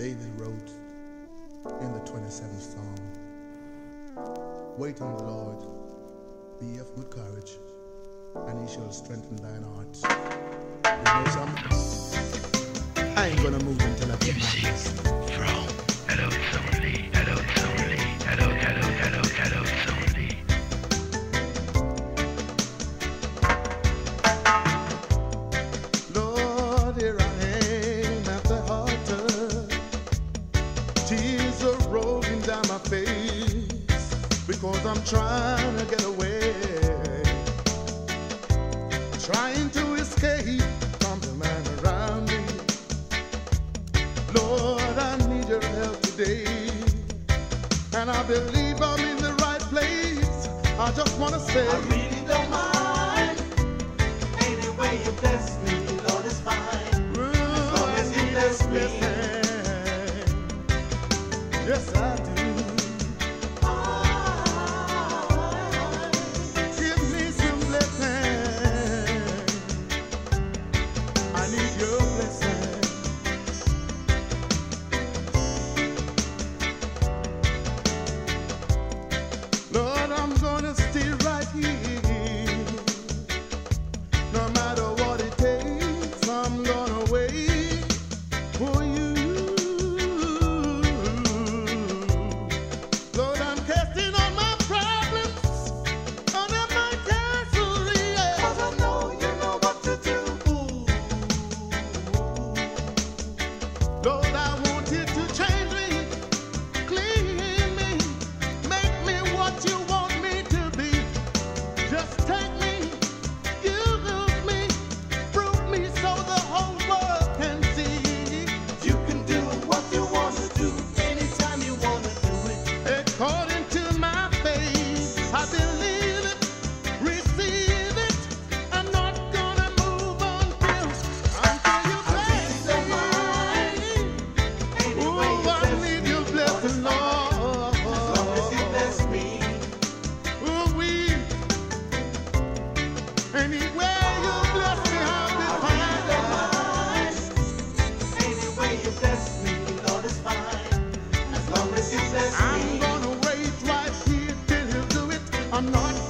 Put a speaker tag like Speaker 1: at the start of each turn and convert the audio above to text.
Speaker 1: David wrote in the 27th Psalm Wait on the Lord, be of good courage, and he shall strengthen thine heart. You know? I ain't gonna move until I get my I'm trying to get away. Trying to escape from the man around me. Lord, I need your help today. And I believe I'm in the right place. I just want to say. I'm not